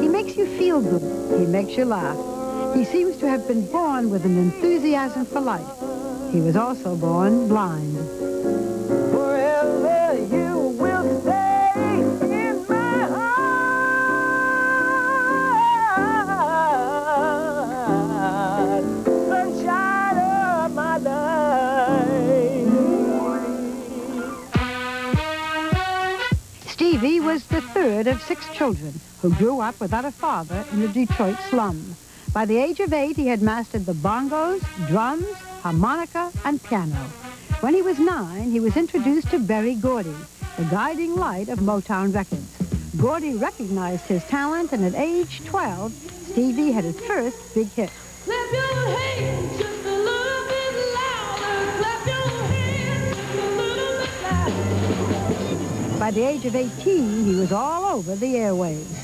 He makes you feel good. He makes you laugh. He seems to have been born with an enthusiasm for life. He was also born blind. Third of six children who grew up without a father in the Detroit slum. By the age of eight, he had mastered the bongos, drums, harmonica, and piano. When he was nine, he was introduced to Berry Gordy, the guiding light of Motown Records. Gordy recognized his talent, and at age 12, Stevie had his first big hit. By the age of 18, he was all over the airwaves.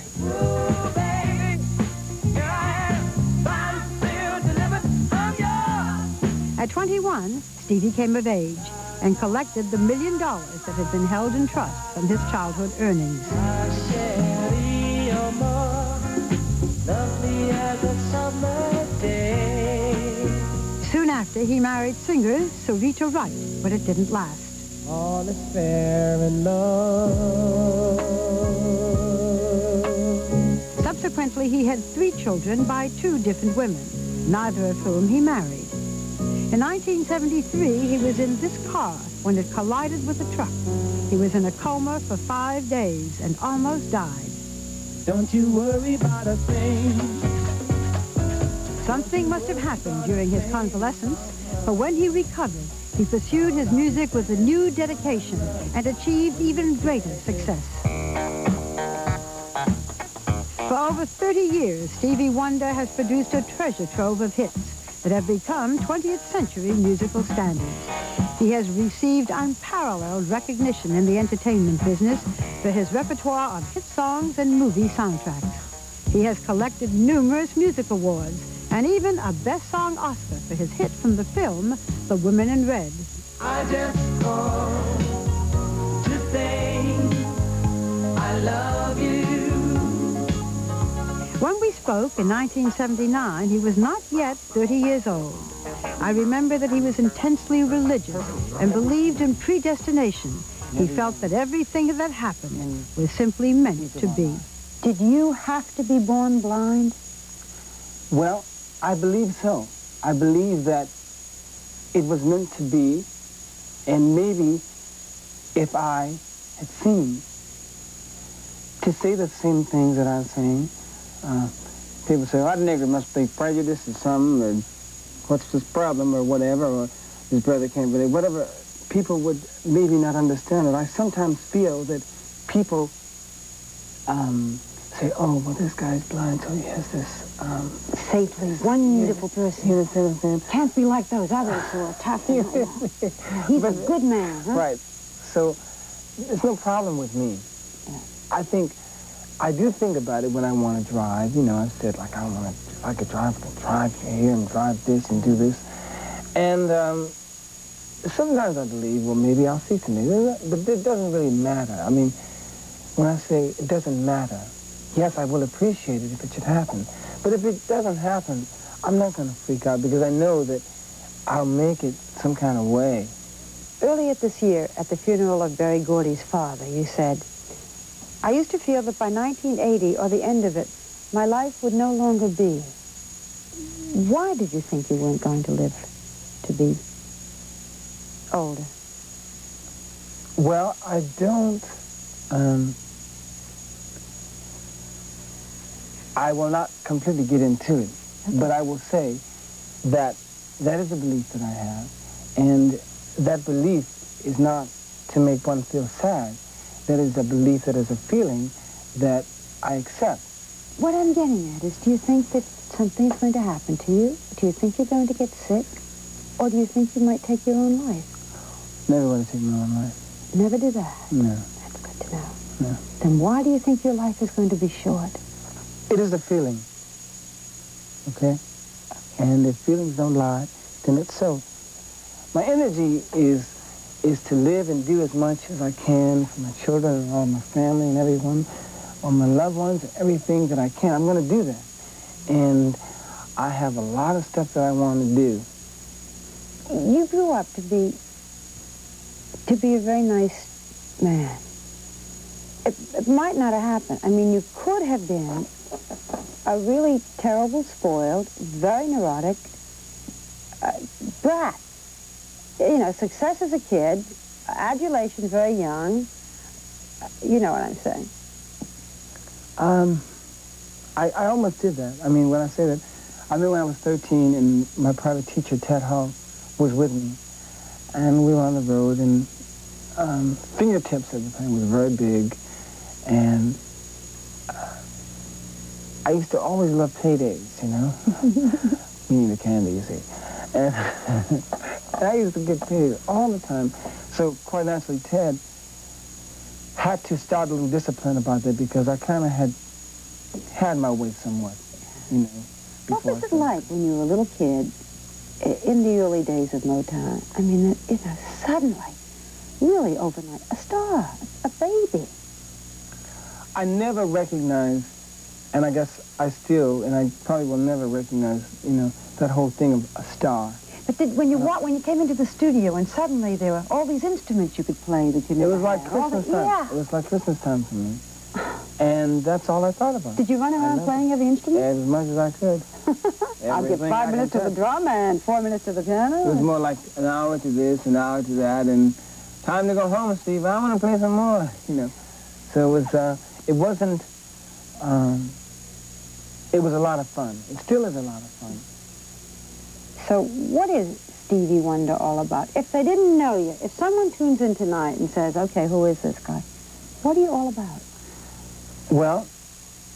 At 21, Stevie came of age and collected the million dollars that had been held in trust from his childhood earnings. Soon after, he married singer Sarita Wright, but it didn't last. All is fair in love. Subsequently, he had three children by two different women, neither of whom he married. In 1973, he was in this car when it collided with a truck. He was in a coma for five days and almost died. Don't you worry about a thing. Something must have happened during his convalescence, for when he recovered, he pursued his music with a new dedication and achieved even greater success. For over 30 years, Stevie Wonder has produced a treasure trove of hits that have become 20th century musical standards. He has received unparalleled recognition in the entertainment business for his repertoire of hit songs and movie soundtracks. He has collected numerous music awards and even a Best Song Oscar for his hit from the film The Woman in Red. I just called to say I love you. When we spoke in 1979, he was not yet 30 years old. I remember that he was intensely religious and believed in predestination. He felt that everything that happened was simply meant to be. Did you have to be born blind? Well, I believe so. I believe that it was meant to be, and maybe if I had seen to say the same things that I'm saying, uh, people say, oh, that nigger must be prejudiced or something, or what's his problem, or whatever, or his brother can't believe, whatever. People would maybe not understand it. I sometimes feel that people um, say, oh, well, this guy's blind, so he has this um, Safely, wonderful person. You understand what I'm saying? Can't be like those others who are tough. He's a good man, huh? Right. So there's no problem with me. I think, I do think about it when I want to drive. You know, I've said, like, I want to, if I could drive, I could drive here and drive this and do this. And um, sometimes I believe, well, maybe I'll see something. But it doesn't really matter. I mean, when I say it doesn't matter, yes, I will appreciate it if it should happen. But if it doesn't happen, I'm not going to freak out because I know that I'll make it some kind of way. Earlier this year, at the funeral of Berry Gordy's father, you said, I used to feel that by 1980, or the end of it, my life would no longer be. Why did you think you weren't going to live to be older? Well, I don't. Um, I will not completely get into it, but I will say that that is a belief that I have, and that belief is not to make one feel sad. That is a belief that is a feeling that I accept. What I'm getting at is, do you think that something's going to happen to you? Do you think you're going to get sick? Or do you think you might take your own life? Never want to take my own life. Never do that. No, That's good to know. no. Then why do you think your life is going to be short? It is a feeling. okay? And if feelings don't lie, then it's so. My energy is is to live and do as much as I can for my children and all my family and everyone, all my loved ones, everything that I can. I'm going to do that. And I have a lot of stuff that I want to do. You grew up to be to be a very nice man. It, it might not have happened. I mean, you could have been a really terrible, spoiled, very neurotic uh, brat. You know, success as a kid, adulation very young. You know what I'm saying. Um, I, I almost did that. I mean, when I say that, I remember when I was 13 and my private teacher, Ted Hall, was with me. And we were on the road and um, fingertips at the time was very big. And I used to always love paydays, you know? Meaning the candy, you see. And I used to get paid all the time. So quite naturally, Ted had to start a little discipline about that because I kind of had had my way somewhat, you know. What was it like when you were a little kid in the early days of Motown? I mean, it- you know, suddenly, really overnight, a star, a baby. I never recognized, and I guess I still, and I probably will never recognize, you know, that whole thing of a star. But did, when you wa- when you came into the studio and suddenly there were all these instruments you could play that you It never was like had, all the- Christmas time. Yeah. It was like Christmas time for me. And that's all I thought about. Did you run around playing every instrument? As much as I could. I'll give five I minutes to the drum and four minutes to the piano. It was more like an hour to this, an hour to that, and time to go home, Steve. I want to play some more, you know. So it was, uh, it wasn't, um, it was a lot of fun. It still is a lot of fun. So what is Stevie Wonder all about? If they didn't know you, if someone tunes in tonight and says, okay, who is this guy? What are you all about? Well,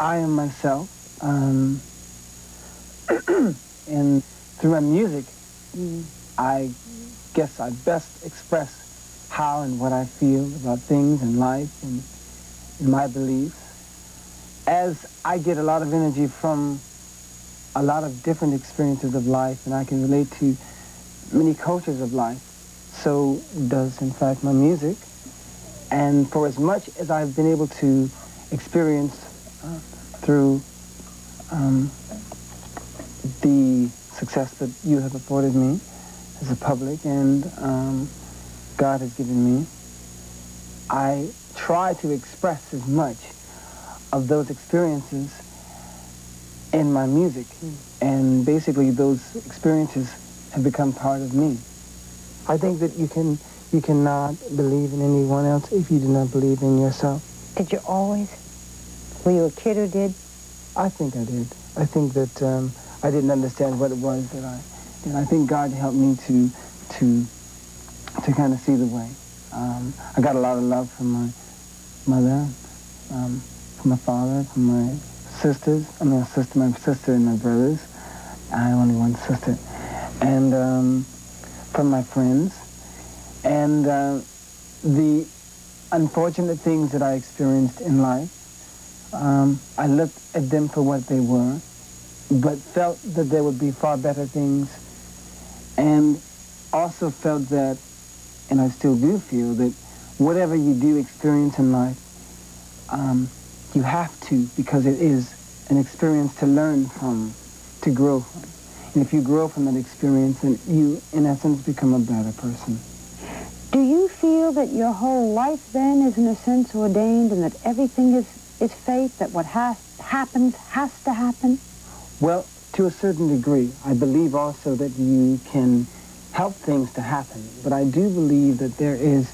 I am myself, um, and through my music, Mm. I guess I best express how and what I feel about things and life and, and my beliefs. As I get a lot of energy from a lot of different experiences of life, and I can relate to many cultures of life, so does, in fact, my music. And for as much as I've been able to experience uh, through um, the success that you have afforded me as a public and um, God has given me, I try to express as much of those experiences in my music. And basically those experiences have become part of me. I think that you can you cannot believe in anyone else if you do not believe in yourself. Did you always? Were you a kid who did? I think I did. I think that um, I didn't understand what it was that I did. I think God helped me to to to kind of see the way. Um, I got a lot of love from my mother, um, from my father, from my sisters. I mean, my sister, my sister and my brothers. I have only one sister, and um, from my friends, and uh, the unfortunate things that I experienced in life. Um, I looked at them for what they were, but felt that there would be far better things, and also felt that, and I still do feel that whatever you do experience in life, um, you have to because it is an experience to learn from, to grow from. And if you grow from that experience, then you, in essence, become a better person. Do you feel that your whole life then is in a sense ordained and that everything is, is fate, that what has, happens has to happen? Well, to a certain degree. I believe also that you can help things to happen, but I do believe that there is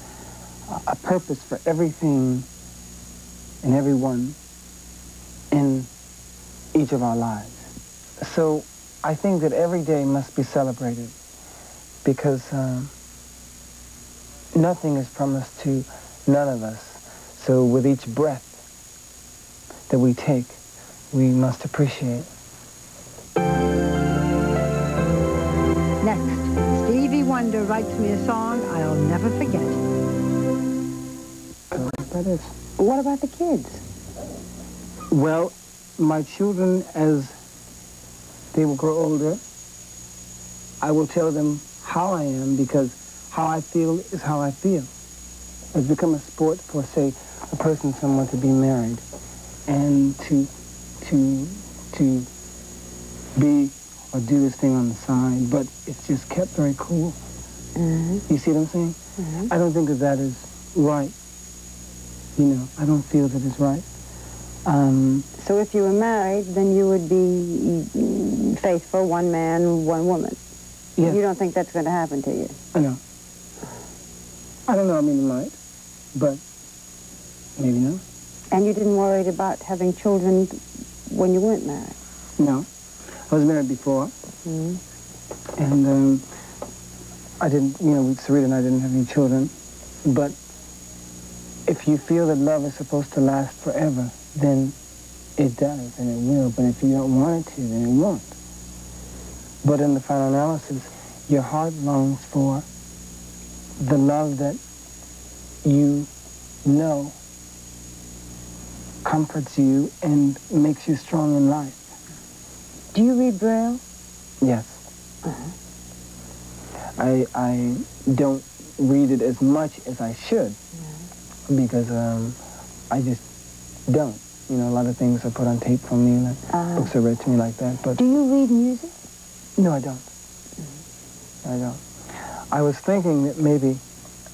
a- a purpose for everything and everyone in each of our lives. So I think that every day must be celebrated because um, nothing is promised to none of us. So with each breath that we take, we must appreciate. Next, Stevie Wonder writes me a song I'll never forget. That is. What about the kids? Well, my children, as they will grow older. I will tell them how I am because how I feel is how I feel. It's become a sport for, say, a person, someone to be married and to, to, to be or do this thing on the side, but it's just kept very cool. Mm-hmm. You see what I'm saying? Mm-hmm. I don't think that that is right. You know, I don't feel that it's right. Um, So if you were married, then you would be mm, faithful, one man, one woman. yes, You don't think that's going to happen to you? I know. I don't know, I mean, it might, but maybe not. And you didn't worry about having children when you weren't married? No. I was married before, Mhm. and um, I didn't, you know, with Sarita and I didn't have any children. But if you feel that love is supposed to last forever, then it does, and it will. But if you don't want it to, then it won't. But in the final analysis, your heart longs for the love that you know comforts you and makes you strong in life. Do you read Braille? Yes. Mm-hmm. I I don't read it as much as I should because um, I just don't. You know, a lot of things are put on tape for me and Uh, books are read to me like that. But do you read music? no, I don't. I don't. I was thinking that maybe,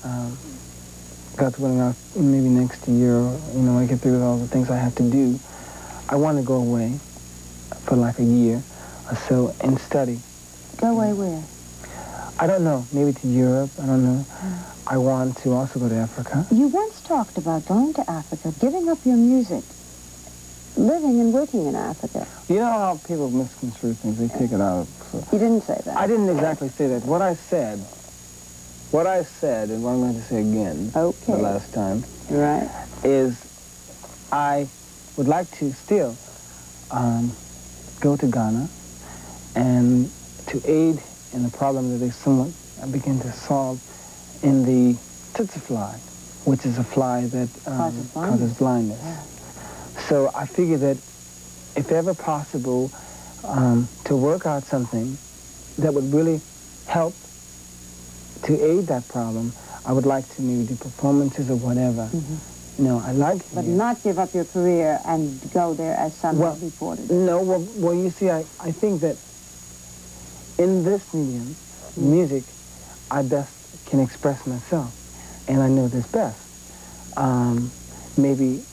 um, God's willing, I'll, maybe next year, you know, I get through with all the things I have to do. I want to go away for like a year or so and study. Go away where? I don't know. Maybe to Europe. I don't know. I want to also go to Africa. You once talked about going to Africa, giving up your music, living and working in Africa. You know how people misconstrue things. They take it out. So. You didn't say that. I didn't exactly say that. What I said, what I said, and what I'm going to say again Okay. the last time, Right. is I would like to still um, go to Ghana and to aid in the problem that they somewhat begin to solve in the tsetse fly, which is a fly that um, Causes blindness. causes blindness. So I figure that if ever possible, um, to work out something that would really help to aid that problem, I would like to maybe do performances or whatever. You know, I like. But here. not give up your career and go there as some Well, reported. No, well, well, you see, I, I think that in this medium, music, I best can express myself, and I know this best. Um, maybe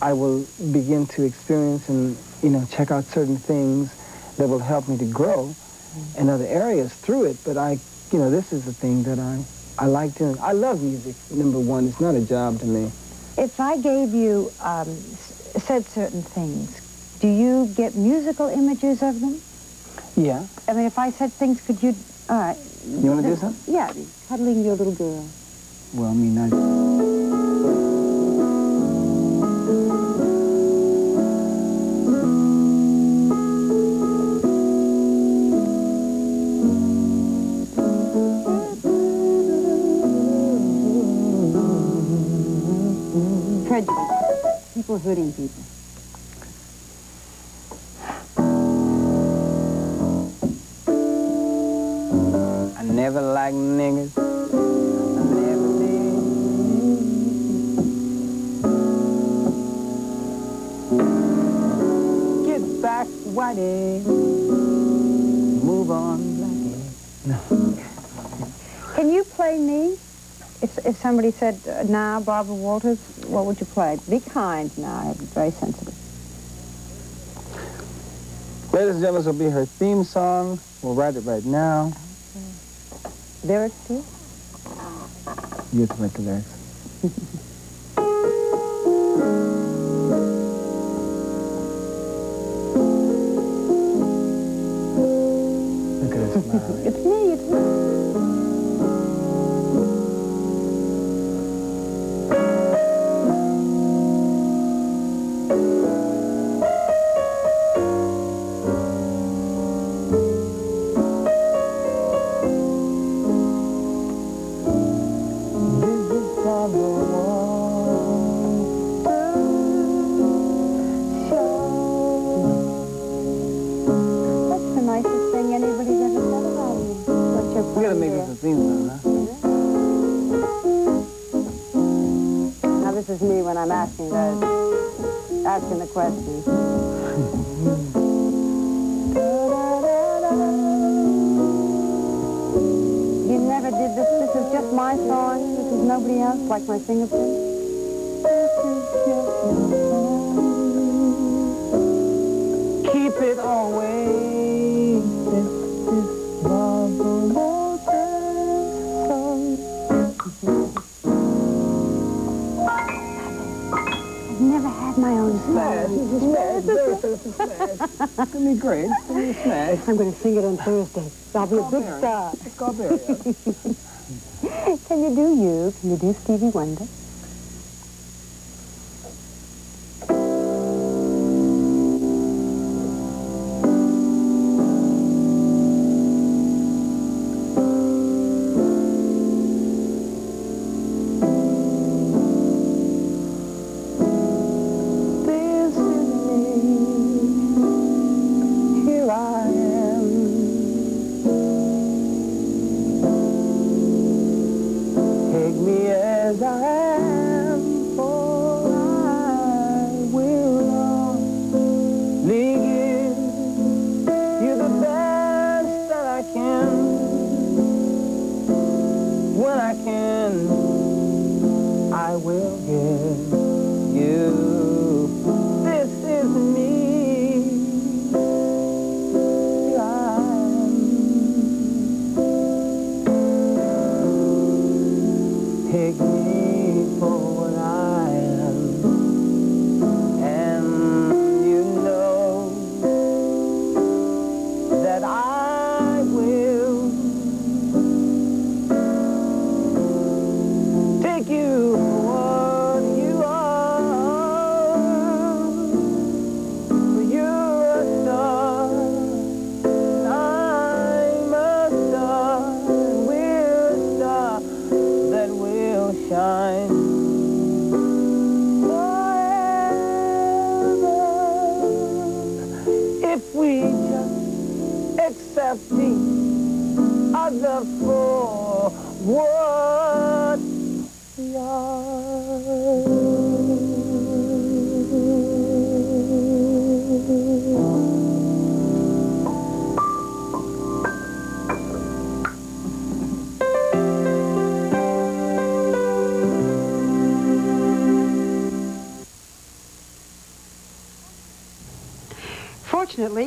I will begin to experience and, you know, check out certain things that will help me to grow in other areas through it, but I, you know, this is the thing that I, I like doing. I love music, number one. It's not a job to me. If I gave you, um, said certain things, do you get musical images of them? Yeah. I mean, if I said things, could you, all right. You want to do something? Yeah, cuddling your little girl. Well, I mean, I... Prejudice. People hurting people. Never liked niggas. I never did. Get back, Whitey. Move on, Blackie. Can you play me? If, if somebody said, uh, now, Barbara Walters, what would you play? Be kind now. I'm very sensitive. Ladies and gentlemen, this will be her theme song. We'll write it right now. Lyrics too? To write the lyrics. asking the question. You never did this. This is just my song. This is nobody else, like my fingerprint. Smash. It's gonna be great. It's gonna be a smash. I'm going to sing it on Thursday. I'll be a big star. Can you do you? Can you do Stevie Wonder? I can, I will give you.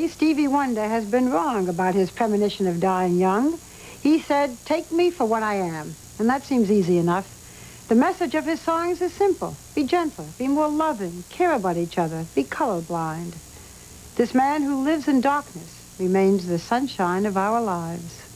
Stevie Wonder has been wrong about his premonition of dying young. He said, take me for what I am. And that seems easy enough. The message of his songs is simple. Be gentler, be more loving, care about each other, be colorblind. This man who lives in darkness remains the sunshine of our lives.